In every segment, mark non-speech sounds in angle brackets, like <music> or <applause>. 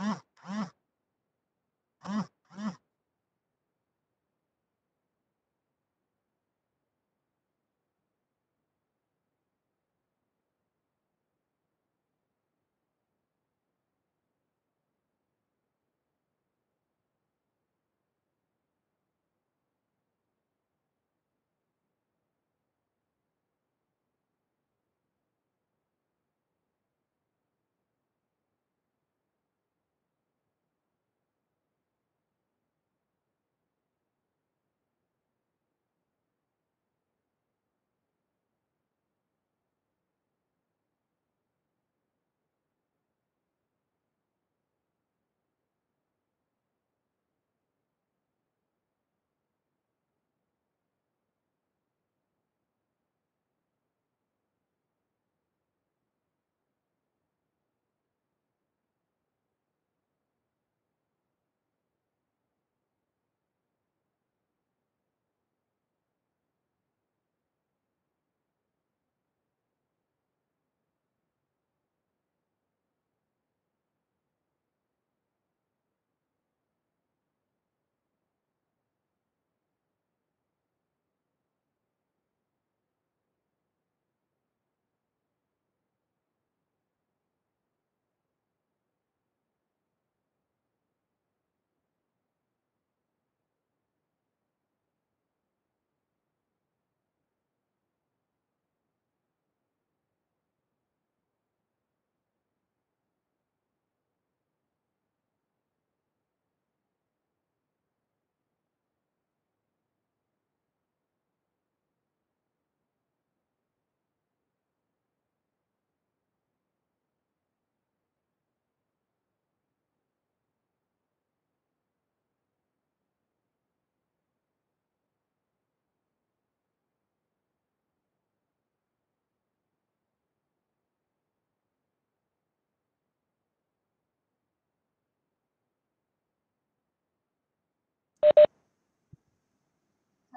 Ah!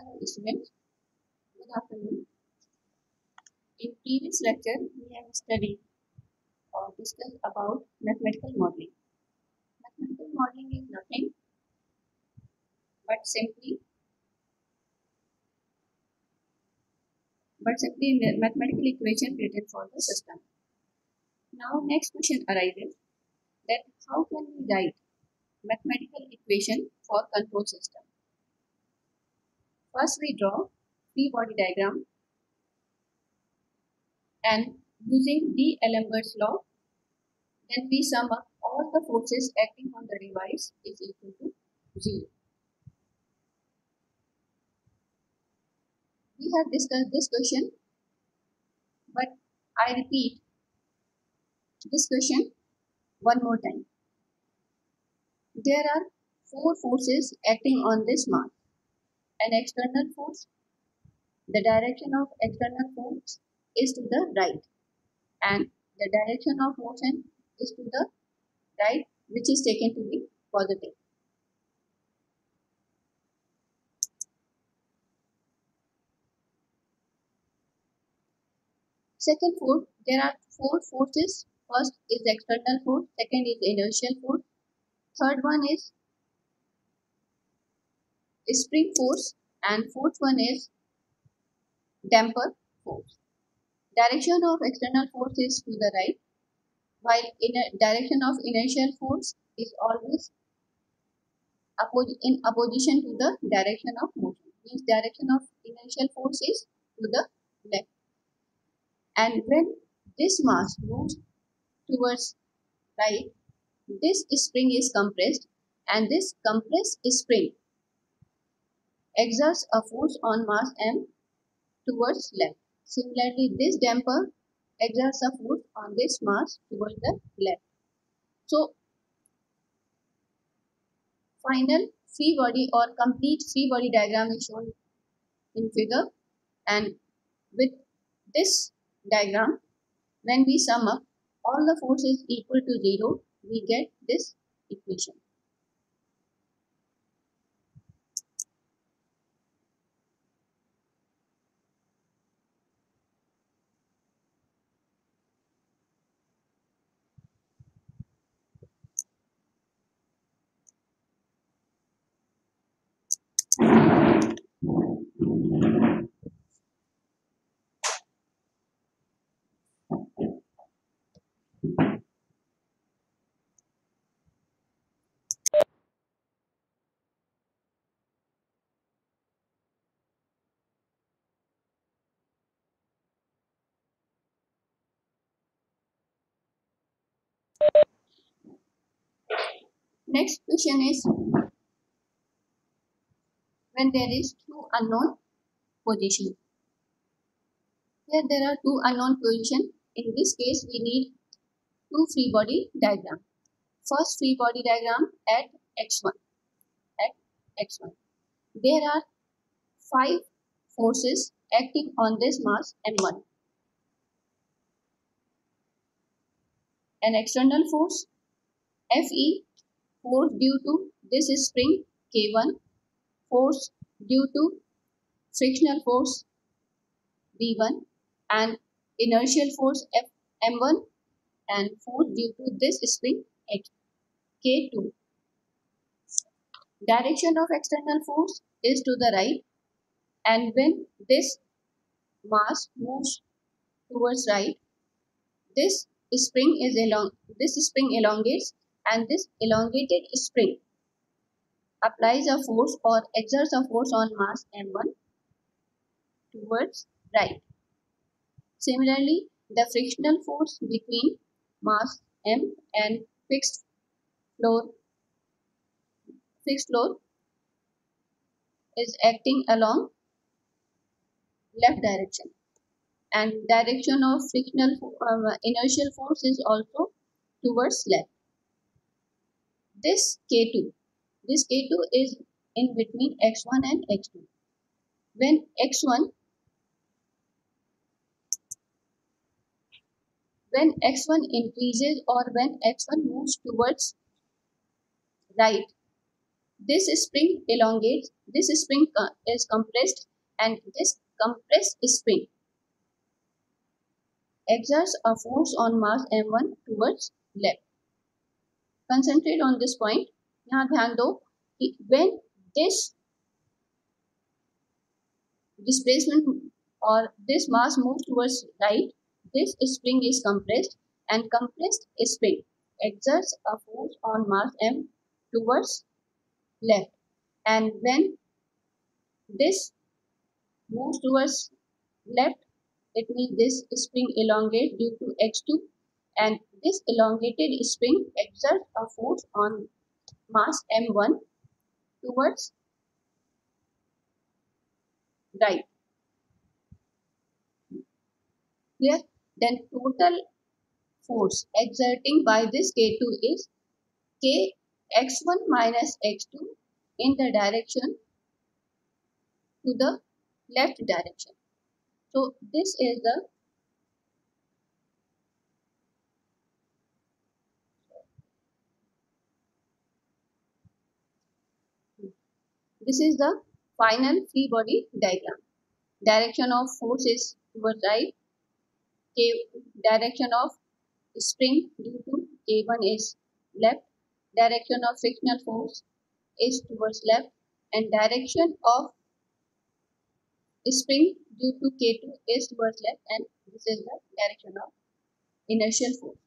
Hello students, good afternoon. In previous lecture, we have studied or discussed about mathematical modeling. Mathematical modeling is nothing but simply but simply a mathematical equation written for the system. Now next question arises that how can we write mathematical equation for control system? First we draw free body diagram and using D'Alembert's law then we sum up all the forces acting on the device is equal to 0. We have discussed this question but I repeat this question one more time. There are four forces acting on this mass an external force. The direction of external force is to the right and the direction of motion is to the right which is taken to be positive. Second force, there are four forces. First is external force, second is inertial force, third one is spring force and fourth one is damper force. Direction of external force is to the right while in direction of inertial force is always in opposition to the direction of motion means direction of inertial force is to the left and when this mass moves towards right this spring is compressed and this compressed spring exerts a force on mass m towards left. Similarly, this damper exerts a force on this mass towards the left. So, final free body or complete free body diagram is shown in figure and with this diagram when we sum up all the forces equal to 0 we get this equation. Next question is when there is two unknown position. Here there are two unknown position. In this case we need two free body diagram. First free body diagram at x1. At x1. There are five forces acting on this mass m1. An external force Fe force due to this spring K1 force due to frictional force B1 and inertial force F M1 and force due to this spring X K2. Direction of external force is to the right and when this mass moves towards right, this spring is along this spring elongates and this elongated spring applies a force or exerts a force on mass m1 towards right. Similarly, the frictional force between mass m and fixed floor fixed floor is acting along left direction and direction of frictional uh, inertial force is also towards left this k2 this k2 is in between x1 and x2 when x1 when x1 increases or when x1 moves towards right this spring elongates this spring is compressed and this compressed spring exerts a force on mass m1 towards left concentrate on this point यहाँ ध्यान दो कि when this displacement or this mass moves towards right this spring is compressed and compressed spring exerts a force on mass m towards left and when this moves towards left it means this spring elongates due to x2 and this elongated spring exerts a force on mass m1 towards right here then total force exerting by this k2 is k x1 minus x2 in the direction to the left direction. So this is the This is the final free body diagram. Direction of force is towards right. K direction of spring due to K1 is left. Direction of frictional force is towards left and direction of spring due to K2 is towards left and this is the direction of inertial force.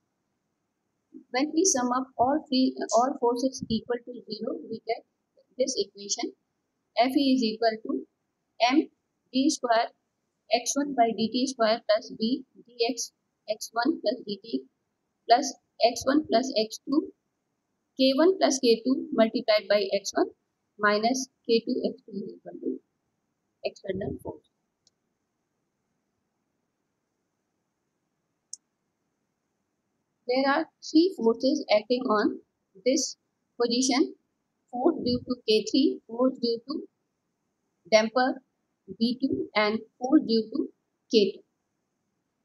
When we sum up all three all forces equal to 0 we get this equation Fe is equal to m d square x1 by dt square plus b dx x1 plus dt plus x1 plus x2 k1 plus k2 multiplied by x1 minus k2 x2 is equal to external force. There are three forces acting on this position force due to K3, force due to damper B2 and force due to K2.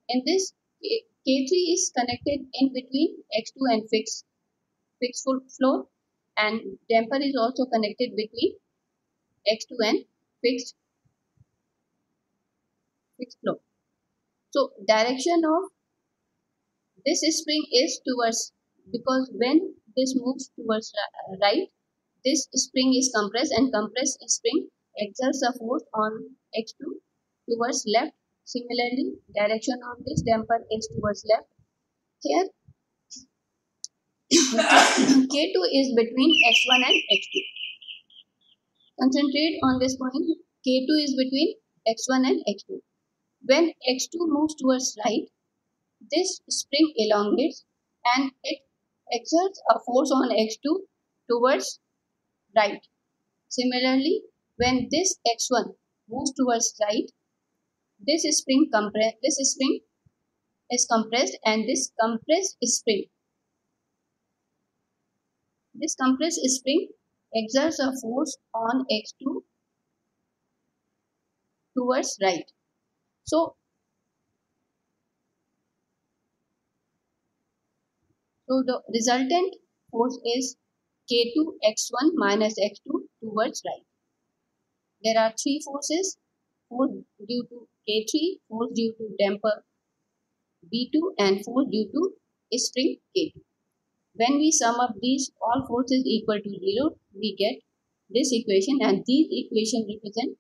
In this, K3 is connected in between X2 and fixed, fixed floor and damper is also connected between X2 and fixed, fixed floor. So direction of this spring is towards because when this moves towards right this spring is compressed and compressed spring exerts a force on X2 towards left. Similarly, direction of this damper is towards left. Here, <coughs> K2 is between X1 and X2. Concentrate on this point. K2 is between X1 and X2. When X2 moves towards right, this spring elongates and it exerts a force on X2 towards right. Similarly, when this x1 moves towards right, this spring compress this spring is compressed and this compressed spring this compressed spring exerts a force on x2 towards right so so the resultant force is k2 x1 minus x2 towards right there are three forces force due to K3, force due to damper B2 and force due to spring K2. When we sum up these all forces equal to 0, we get this equation and these equations represent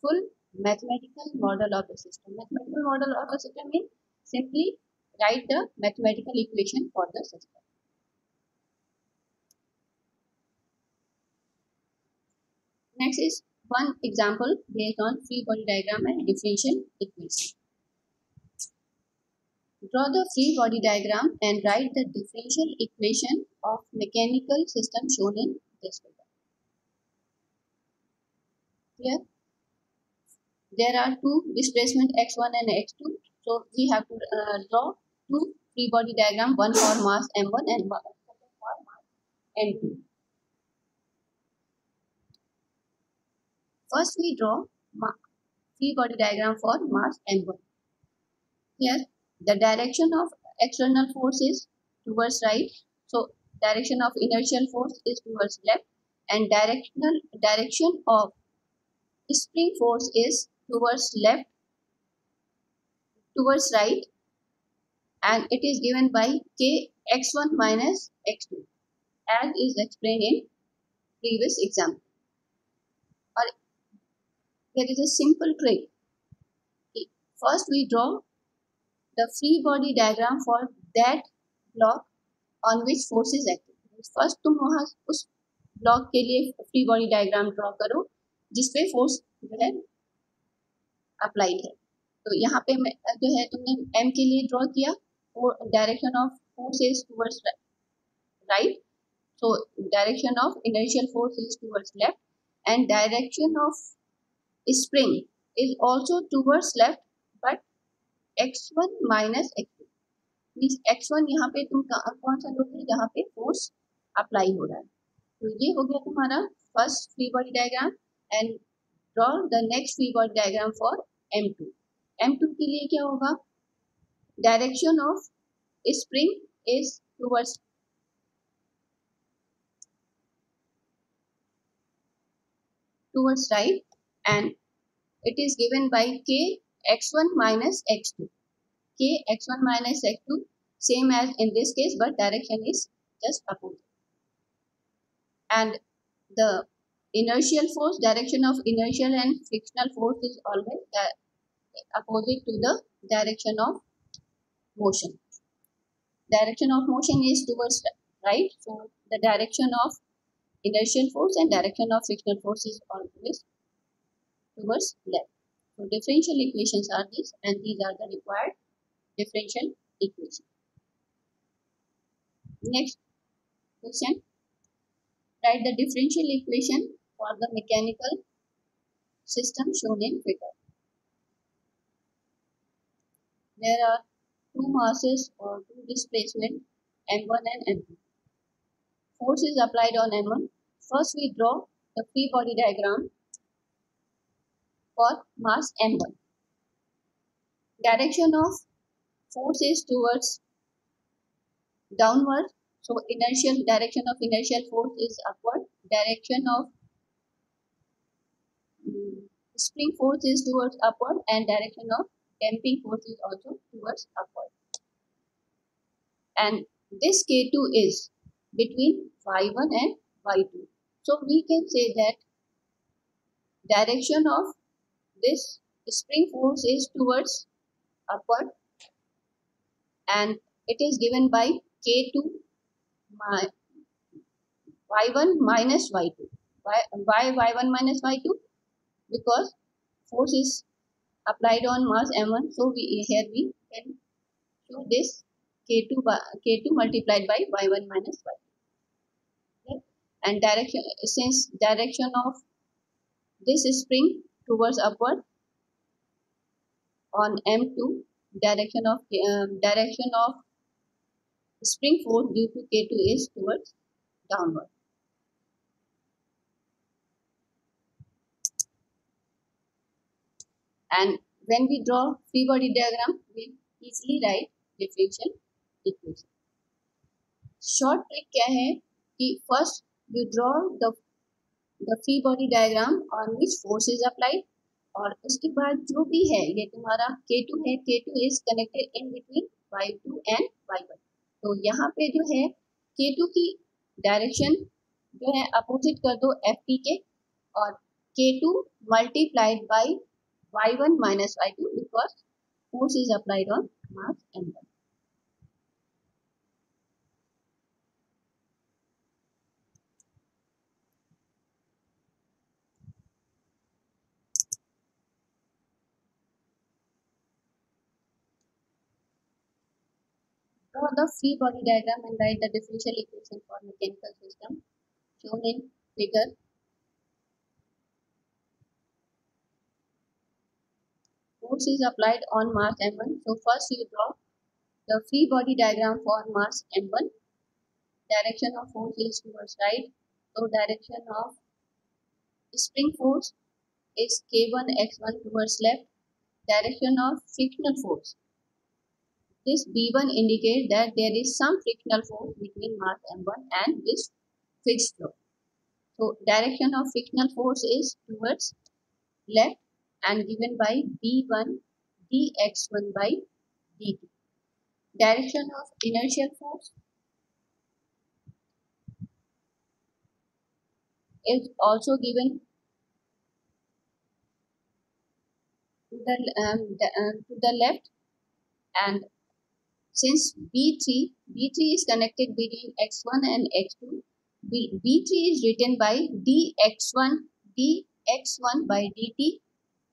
full mathematical model of the system. Mathematical model of the system means simply write the mathematical equation for the system. Next is one example based on free body diagram and differential equation. Draw the free body diagram and write the differential equation of mechanical system shown in this figure. Here, there are two displacement x1 and x2. So we have to uh, draw two free body diagram, one for mass m1 and one for mass m2. First we draw free body diagram for mass m1. Here the direction of external force is towards right. So direction of inertial force is towards left and directional direction of spring force is towards left towards right and it is given by k x1 minus x2 as is explained in previous example there is a simple trick. First, we draw the free body diagram for that block on which force is acting. First, you have to block ke free body diagram draw karo, jis pe force jo applied hai. So, yahan pe jo hai tumne M direction of force is towards right. So, direction of inertial force is towards left and direction of spring is also towards left, but x1 minus x2 means x1 यहाँ पे तुम कौन सा लोगे जहाँ पे force apply हो रहा है। तो ये हो गया तुम्हारा first free body diagram and draw the next free body diagram for m2 m2 के लिए क्या होगा? Direction of spring is towards towards right. And it is given by k x1 minus x2 k x1 minus x2 same as in this case but direction is just opposite. And the inertial force direction of inertial and frictional force is always opposite to the direction of motion. Direction of motion is towards right so the direction of inertial force and direction of frictional force is always towards left. So differential equations are these and these are the required differential equations. Next question. Write the differential equation for the mechanical system shown in figure. There are two masses or two displacement m1 and m2. Force is applied on m1. First we draw the free body diagram for mass m1. Direction of force is towards downward. So inertial direction of inertial force is upward. Direction of um, spring force is towards upward and direction of damping force is also towards upward. And this K2 is between y1 and y2. So we can say that direction of this spring force is towards upward and it is given by K2 y1 minus y2. Why, why y1 minus y2? Because force is applied on mass m1 so we here we can show this k2 by, k2 multiplied by y1 minus y2 okay? and direction since direction of this spring towards upward on M2 direction of um, direction of spring force due to K2 is towards downward. And when we draw free body diagram, we easily write differential equation. Short trick क्या है कि first you draw the the free body diagram on which force is applied और उसके बाद जो भी है, ये तुम्हारा के टू है K two is connected in between Y two and Y one तो यहाँ पे जो है के टू की डायरेक्शन जो है अपोजिट कर दो एफ़ पी के और K two multiplied by Y one minus Y two because force is applied on mass and one Draw the free body diagram and write the differential equation for mechanical system. Shown in figure. Force is applied on mass m1 so first you draw the free body diagram for mass m1 direction of force is towards right. So direction of spring force is k1 x1 towards left. Direction of frictional force this b1 indicates that there is some frictional force between mass m1 and this fixed flow so direction of frictional force is towards left and given by b1 dx1 by dt. Direction of inertial force is also given to the, um, the uh, to the left and since b3 b3 is connected between x1 and x2 b, b3 is written by dx1 dx1 by dt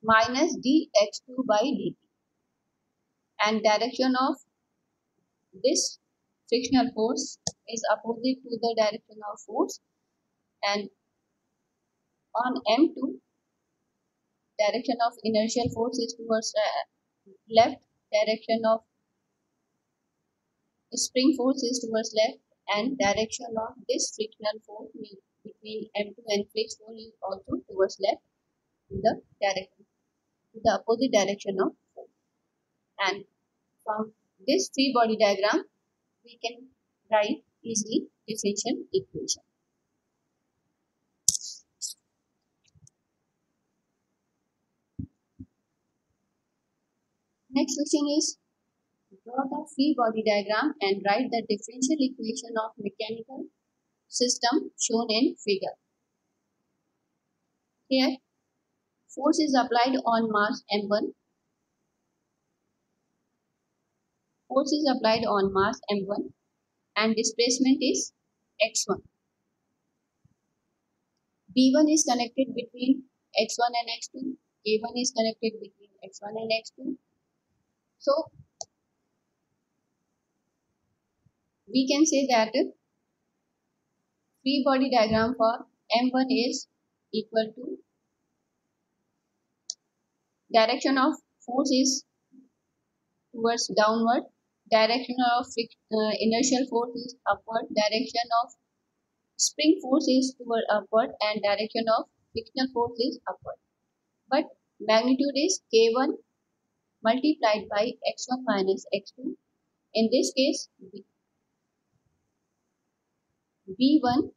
minus dx2 by dt and direction of this frictional force is opposite to the direction of force. And on m2 direction of inertial force is towards uh, left direction of spring force is towards left and direction of this frictional force between m2 and fixed force is also towards left in the direction in the opposite direction of force. And from this free body diagram, we can write easily differential equation. Next question is draw the free body diagram and write the differential equation of mechanical system shown in figure. Here Force is applied on mass m1. Force is applied on mass m1 and displacement is x1. B1 is connected between x1 and x2. A1 is connected between x1 and x2. So, we can say that free body diagram for M1 is equal to direction of force is towards downward. Direction of uh, inertial force is upward. Direction of spring force is toward upward and direction of frictional force is upward. But magnitude is k1 multiplied by x1 minus x2 in this case b1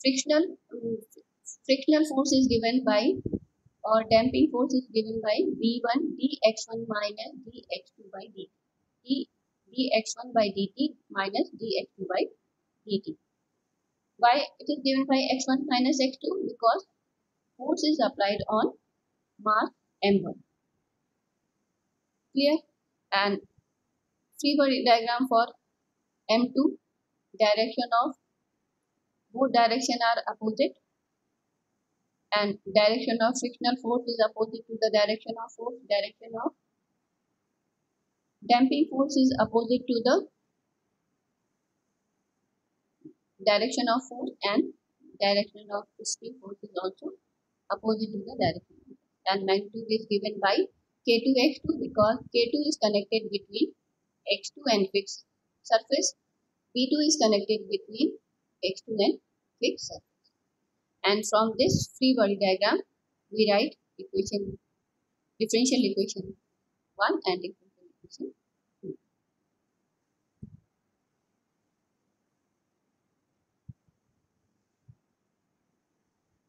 frictional frictional force is given by or damping force is given by B1 dx1 minus dx2 by dt. d dx1 by dt minus dx2 by dt. Why it is given by x1 minus x2? Because force is applied on mass m1. Clear? And free body diagram for m2 direction of both direction are opposite and direction of frictional force is opposite to the direction of force direction of damping force is opposite to the direction of force and direction of spring force is also opposite to the direction. And magnitude is given by K2 X2 because K2 is connected between X2 and fixed surface. B2 is connected between X2 and fixed surface. And from this free body diagram, we write equation, differential equation 1 and differential equation 2.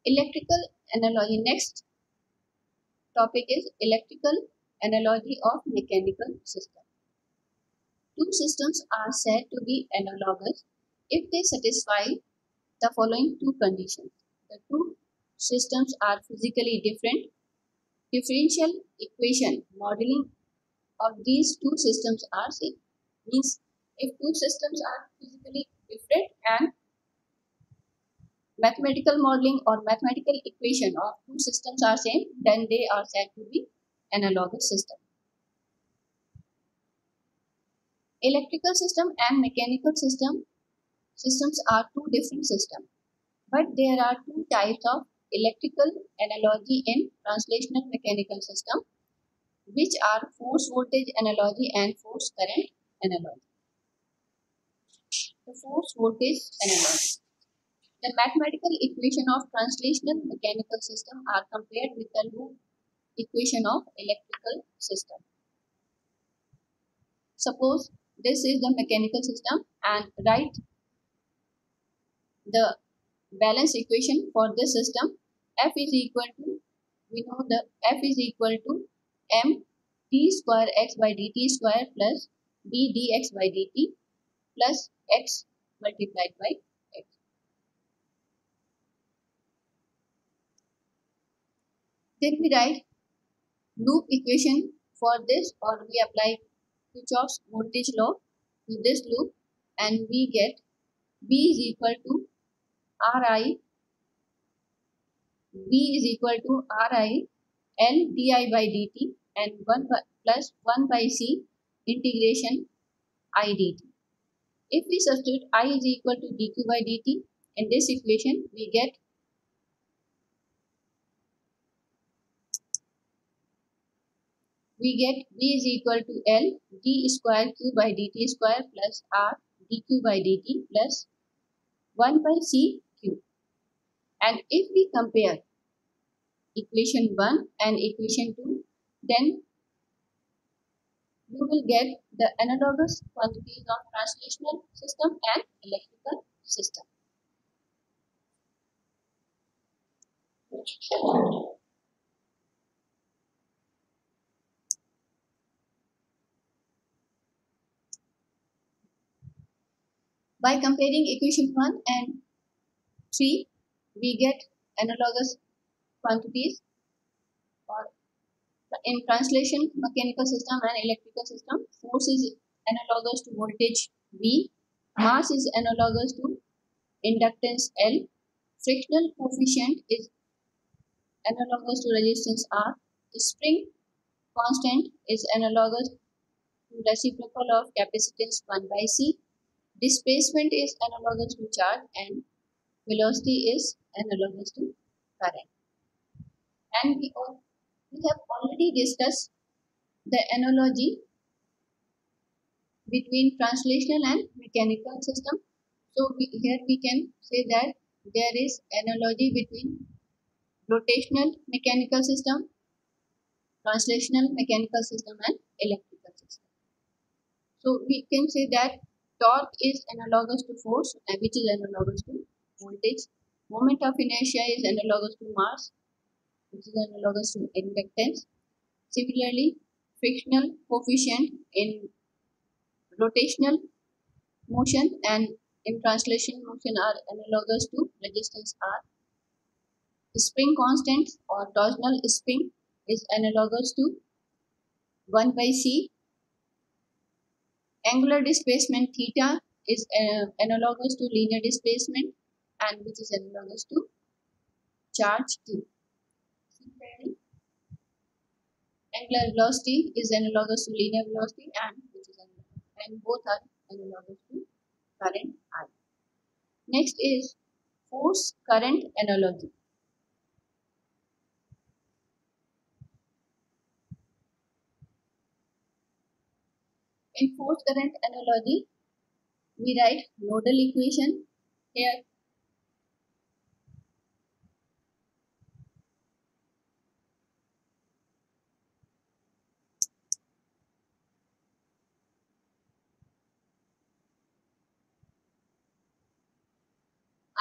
Electrical analogy. Next topic is electrical analogy of mechanical system. Two systems are said to be analogous if they satisfy the following two conditions. The two systems are physically different. Differential equation modeling of these two systems are same. Means if two systems are physically different and mathematical modeling or mathematical equation of two systems are same, then they are said to be analogous system. Electrical system and mechanical system systems are two different systems, but there are two types of electrical analogy in translational mechanical system, which are force voltage analogy and force current analogy. The force voltage analogy. The mathematical equation of translational mechanical system are compared with the loop equation of electrical system. Suppose this is the mechanical system and write the balance equation for this system f is equal to we know the f is equal to m t square x by dt square plus b dx by dt plus x multiplied by x. Then we write loop equation for this or we apply Kirchhoff's voltage law to this loop and we get B is equal to Ri B is equal to Ri L di by dt and 1 by, plus 1 by C integration I dt. If we substitute I is equal to dq by dt in this equation we get we get V is equal to L d square q by dt square plus R dq by dt plus 1 by C q. And if we compare equation 1 and equation 2, then you will get the analogous quantities of translational system and electrical system. By comparing equation 1 and 3, we get analogous quantities or in translation mechanical system and electrical system force is analogous to voltage V mass is analogous to inductance L frictional coefficient is analogous to resistance R spring constant is analogous to reciprocal of capacitance 1 by C Displacement is analogous to charge and velocity is analogous to current. And we, all, we have already discussed the analogy between translational and mechanical system. So we, here we can say that there is analogy between rotational mechanical system, translational mechanical system and electrical system. So we can say that Torque is analogous to force, which is analogous to voltage. Moment of inertia is analogous to mass, which is analogous to inductance. Similarly, frictional coefficient in rotational motion and in translation motion are analogous to resistance R. Spring constant or torsional spring is analogous to 1 by C Angular displacement theta is uh, analogous to linear displacement and which is analogous to charge q. Angular velocity is analogous to linear velocity and which is and both are analogous to current I. Next is force current analogy. In force current analogy, we write nodal equation here.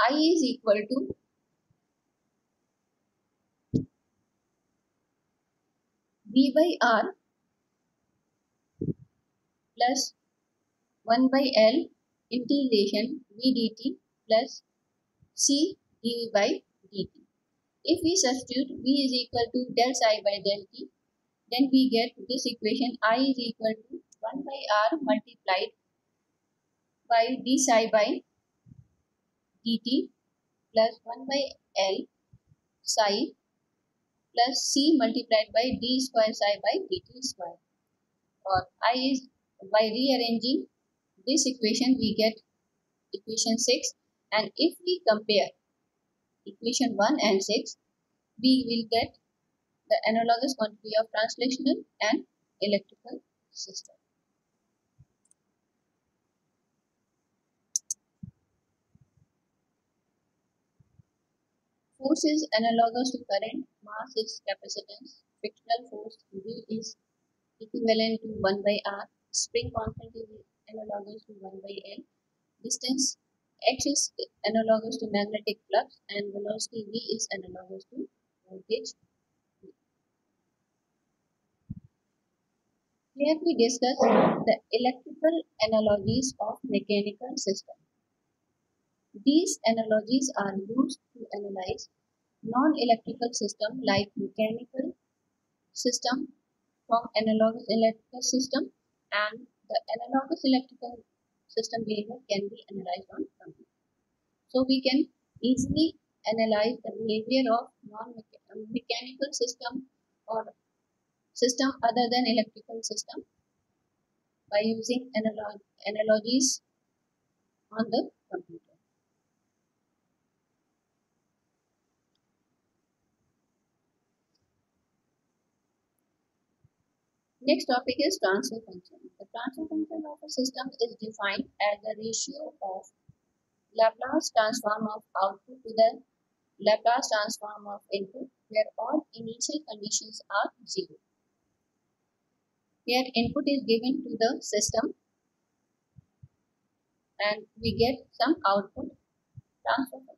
I is equal to V by R plus 1 by L integration V dt plus C dV by dt. If we substitute V is equal to del psi by del t, then we get this equation I is equal to 1 by R multiplied by d psi by dt plus 1 by L psi plus C multiplied by d square psi by dt square. Or I is by rearranging this equation we get equation 6 and if we compare equation 1 and 6 we will get the analogous quantity of translational and electrical system. Force is analogous to current, mass is capacitance, frictional force V is equivalent to 1 by R, spring constant is analogous to 1 by L, distance x is analogous to magnetic flux and velocity v is analogous to voltage. Here we discuss the electrical analogies of mechanical system. These analogies are used to analyze non-electrical system like mechanical system from analogous electrical system and the analogous electrical system behavior can be analyzed on computer. So we can easily analyze the behavior of non-mechanical system or system other than electrical system by using analog analogies on the computer. Next topic is transfer function. The transfer function of a system is defined as the ratio of Laplace transform of output to the Laplace transform of input where all initial conditions are zero. Here input is given to the system and we get some output transfer function.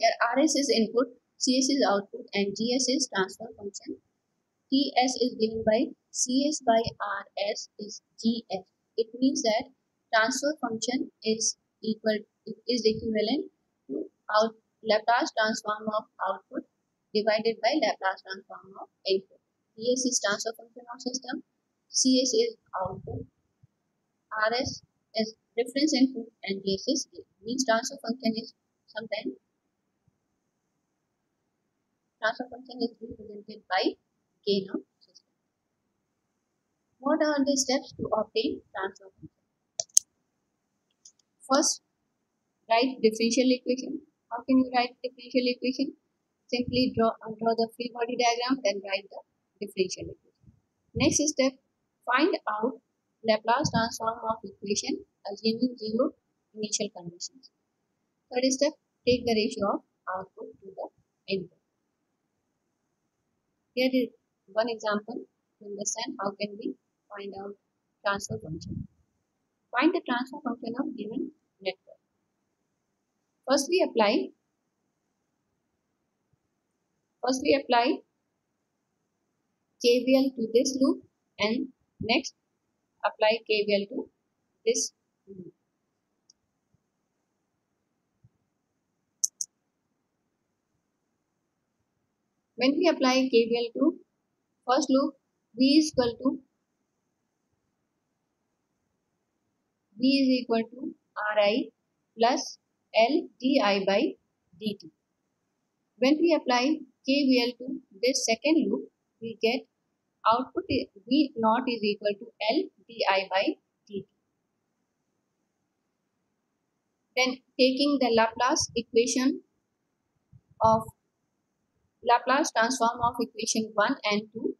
Here RS is input, CS is output and GS is transfer function. TS is given by CS by RS is GS. It means that transfer function is equal is equivalent to out Laplace transform of output divided by Laplace transform of input. TS is transfer function of system, CS is output, RS is reference input and GS is means transfer function is sometimes transfer function is represented by gain system. What are the steps to obtain transfer function? First, write differential equation. How can you write differential equation? Simply draw, uh, draw the free body diagram then write the differential equation. Next step, find out Laplace transform of equation assuming zero initial conditions. Third step, take the ratio of output to the input. Here is one example to understand how can we find out transfer function. Find the transfer function of given network. First we apply first we apply KVL to this loop and next apply KVL to this When we apply KVL to first loop, V is equal to V is equal to Ri plus L di by dt. When we apply KVL to this second loop, we get output V naught is equal to L di by dt. Then taking the Laplace equation of Laplace transform of equation 1 and 2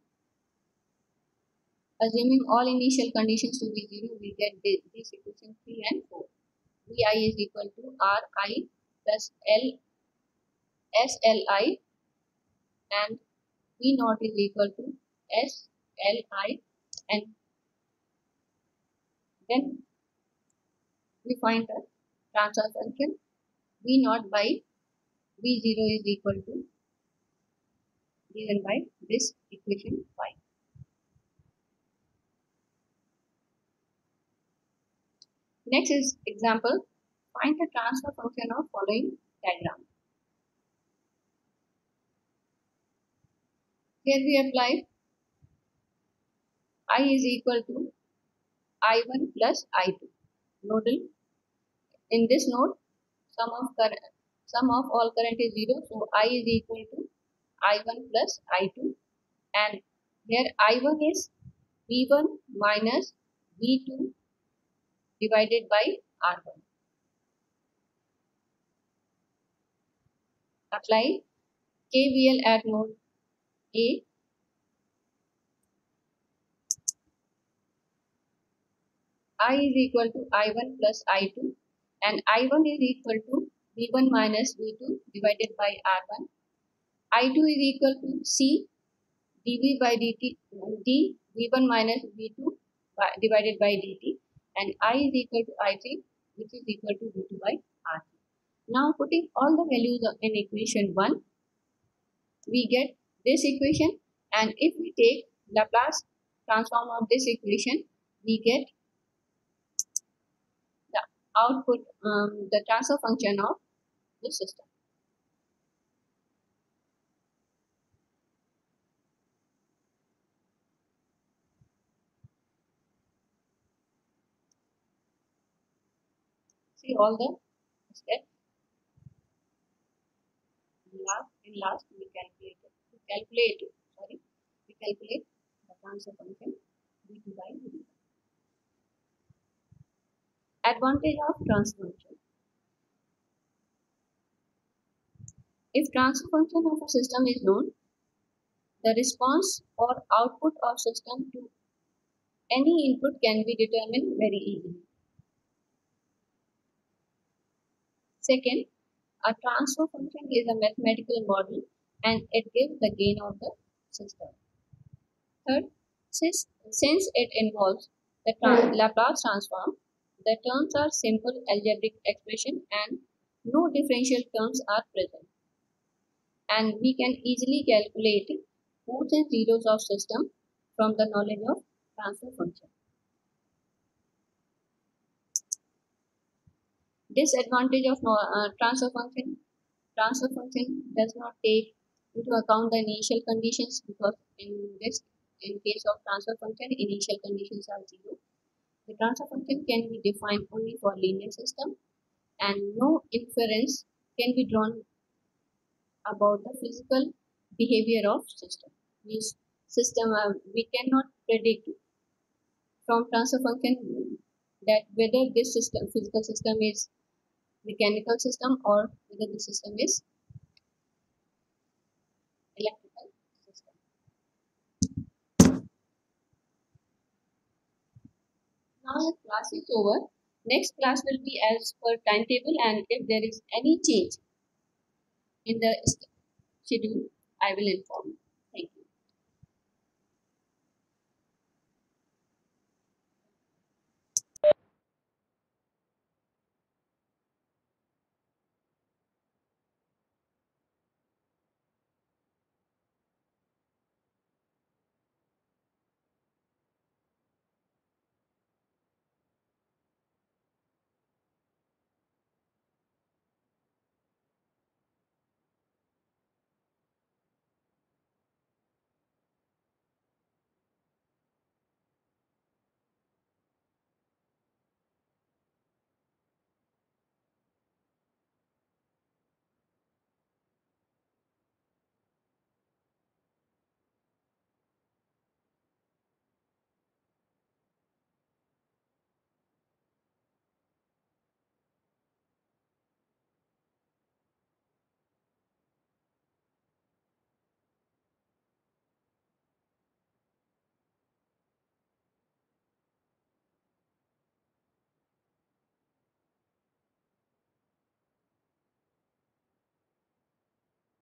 assuming all initial conditions to be 0 we get this, equation 3 and 4 vi is equal to ri plus l sli and v naught is equal to sli and then we find the transfer function. V naught by v0 is equal to given by this equation 5 next is example. Find the transfer function of following diagram. Here we apply I is equal to I1 plus I2 nodal. In this node, sum of current, sum of all current is zero, so I is equal to I1 plus I2, and here I1 is V1 minus V2 divided by R1. Apply KVL at node a I is equal to I1 plus I2 and I1 is equal to V1 minus V2 divided by R1. I2 is equal to C dV by dt d V1 minus V2 by, divided by dt and I is equal to I3 which is equal to V2 by R3. Now putting all the values in equation 1 we get this equation and if we take Laplace transform of this equation we get the output um, the transfer function of the system see all the steps. Last in last we calculate We calculate sorry we calculate the transfer function v2 by v1 advantage of transfer function if transfer function of a system is known the response or output of system to any input can be determined very easily second a transfer function is a mathematical model and it gives the gain of the system. Third, since, since it involves the tra Laplace transform, the terms are simple algebraic expression and no differential terms are present. And we can easily calculate roots and zeros of system from the knowledge of transfer function. Disadvantage of uh, transfer function. Transfer function does not take into account the initial conditions because in this in case of transfer function initial conditions are zero the transfer function can be defined only for linear system and no inference can be drawn about the physical behavior of system means system uh, we cannot predict from transfer function that whether this system physical system is mechanical system or whether the system is electrical system. Now the class is over. Next class will be as per timetable and if there is any change in the schedule, I will inform you.